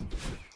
it.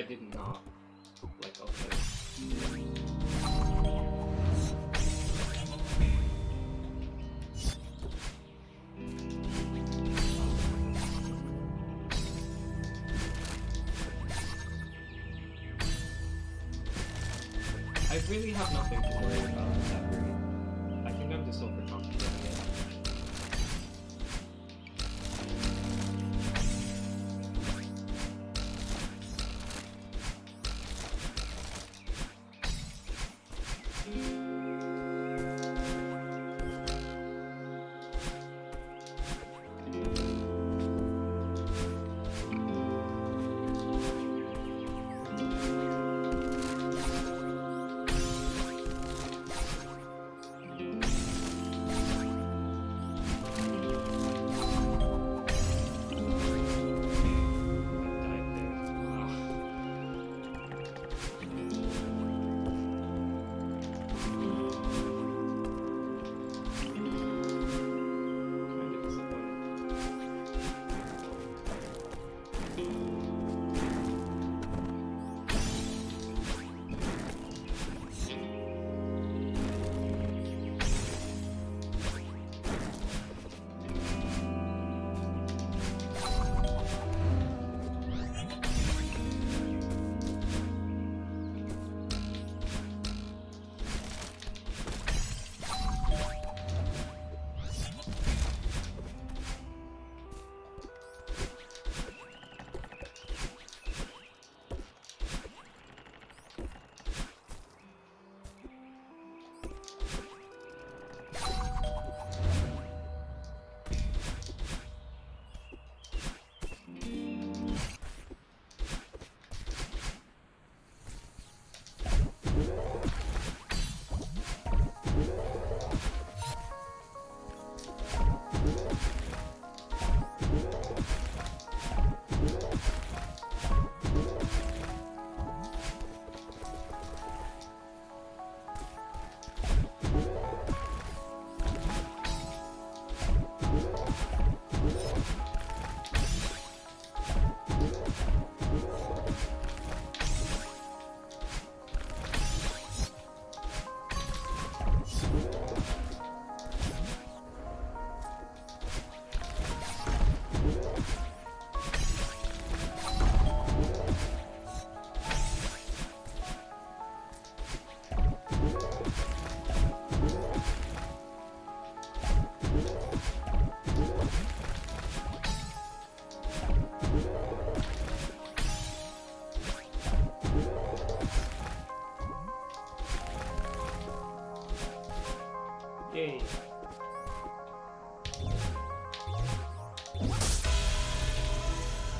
I did not. Like, okay. I really have nothing to worry about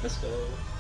Let's go.